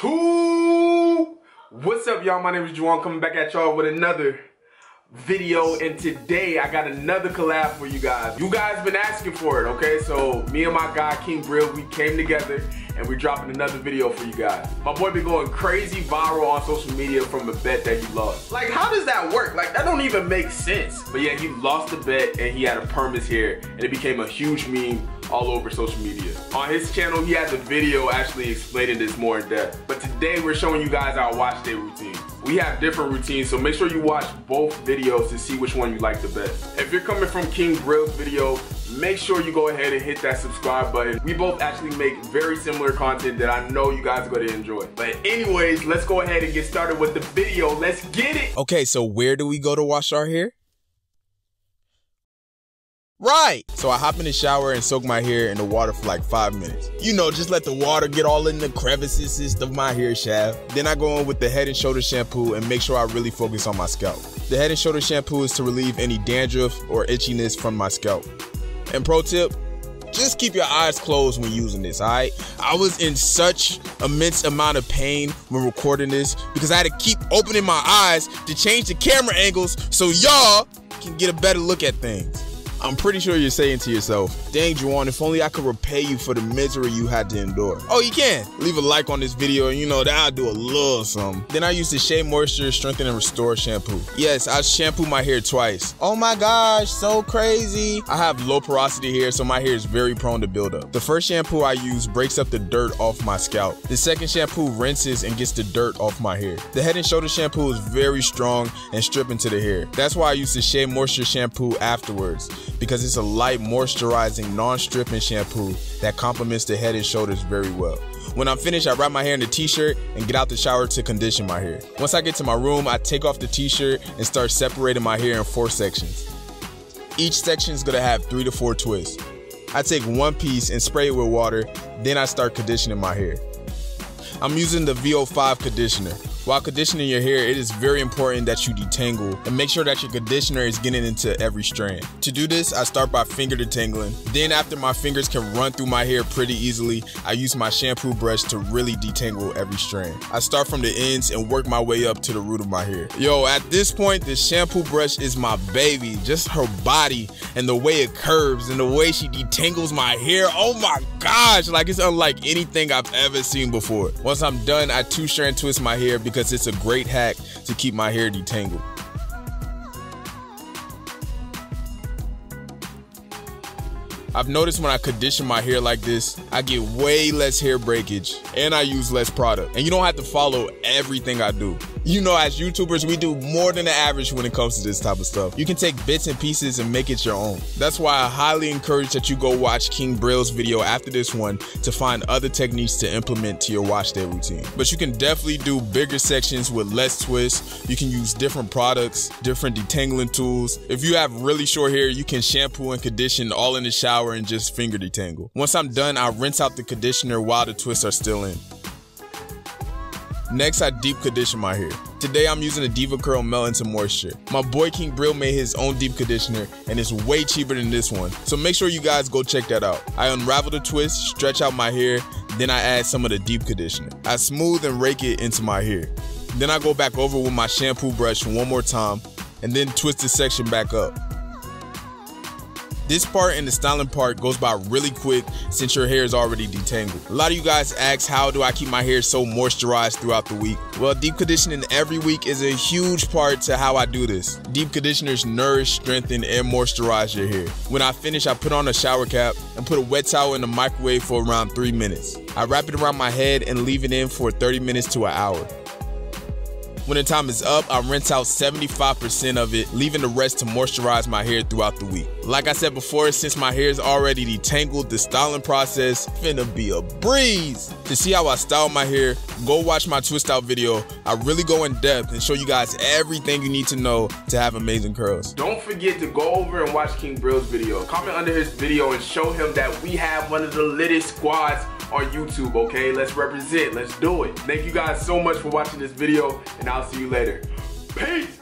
two. What's up, y'all? My name is Juwan, coming back at y'all with another video and today I got another collab for you guys. You guys been asking for it, okay? So me and my guy King Bril, we came together and we're dropping another video for you guys. My boy been going crazy viral on social media from a bet that he lost. Like how does that work? Like that don't even make sense. But yeah, he lost the bet and he had a permit here and it became a huge meme all over social media. On his channel, he has a video actually explaining this more in depth. But today we're showing you guys our wash day routine. We have different routines, so make sure you watch both videos to see which one you like the best. If you're coming from King Bril's video, make sure you go ahead and hit that subscribe button. We both actually make very similar content that I know you guys are going to enjoy. But anyways, let's go ahead and get started with the video. Let's get it. Okay, so where do we go to wash our hair? Right. So I hop in the shower and soak my hair in the water for like five minutes. You know, just let the water get all in the crevices of my hair shaft. Then I go in with the head and shoulder shampoo and make sure I really focus on my scalp. The head and shoulder shampoo is to relieve any dandruff or itchiness from my scalp. And pro tip, just keep your eyes closed when using this, alright? I was in such immense amount of pain when recording this because I had to keep opening my eyes to change the camera angles so y'all can get a better look at things. I'm pretty sure you're saying to yourself, dang Juwan, if only I could repay you for the misery you had to endure. Oh, you can. Leave a like on this video and you know that I'll do a little something. Then I use the Shea Moisture Strengthen and Restore shampoo. Yes, I shampoo my hair twice. Oh my gosh, so crazy. I have low porosity hair, so my hair is very prone to buildup. The first shampoo I use breaks up the dirt off my scalp. The second shampoo rinses and gets the dirt off my hair. The Head and Shoulder shampoo is very strong and stripping to the hair. That's why I use the Shea Moisture shampoo afterwards because it's a light moisturizing non-stripping shampoo that complements the head and shoulders very well. When I'm finished, I wrap my hair in a t-shirt and get out the shower to condition my hair. Once I get to my room, I take off the t-shirt and start separating my hair in four sections. Each section is gonna have three to four twists. I take one piece and spray it with water, then I start conditioning my hair. I'm using the VO5 conditioner. While conditioning your hair, it is very important that you detangle and make sure that your conditioner is getting into every strand. To do this, I start by finger detangling. Then after my fingers can run through my hair pretty easily, I use my shampoo brush to really detangle every strand. I start from the ends and work my way up to the root of my hair. Yo, at this point, the shampoo brush is my baby. Just her body and the way it curves and the way she detangles my hair. Oh my gosh, like it's unlike anything I've ever seen before. Once I'm done, I two strand twist my hair because it's a great hack to keep my hair detangled. I've noticed when I condition my hair like this, I get way less hair breakage and I use less product. And you don't have to follow everything I do. You know, as YouTubers, we do more than the average when it comes to this type of stuff. You can take bits and pieces and make it your own. That's why I highly encourage that you go watch King Bril's video after this one to find other techniques to implement to your wash day routine. But you can definitely do bigger sections with less twists. You can use different products, different detangling tools. If you have really short hair, you can shampoo and condition all in the shower and just finger detangle. Once I'm done, I rinse out the conditioner while the twists are still in. Next, I deep condition my hair. Today, I'm using a DevaCurl Melt Into Moisture. My boy King Bril made his own deep conditioner, and it's way cheaper than this one. So make sure you guys go check that out. I unravel the twist, stretch out my hair, then I add some of the deep conditioner. I smooth and rake it into my hair. Then I go back over with my shampoo brush one more time, and then twist the section back up. This part and the styling part goes by really quick since your hair is already detangled. A lot of you guys ask how do I keep my hair so moisturized throughout the week? Well, deep conditioning every week is a huge part to how I do this. Deep conditioners nourish, strengthen, and moisturize your hair. When I finish, I put on a shower cap and put a wet towel in the microwave for around 3 minutes. I wrap it around my head and leave it in for 30 minutes to an hour. When the time is up, I rinse out 75% of it, leaving the rest to moisturize my hair throughout the week. Like I said before, since my hair is already detangled, the styling process finna be a breeze. To see how I style my hair, go watch my twist out video. I really go in depth and show you guys everything you need to know to have amazing curls. Don't forget to go over and watch King Bril's video. Comment under his video and show him that we have one of the littest squads on YouTube, okay? Let's represent, let's do it. Thank you guys so much for watching this video, and I'll see you later. Peace!